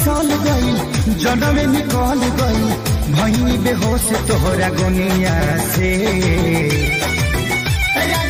फिसल गई जनमे निकल गई भई बेहोश तोहरा गुनिया से राजा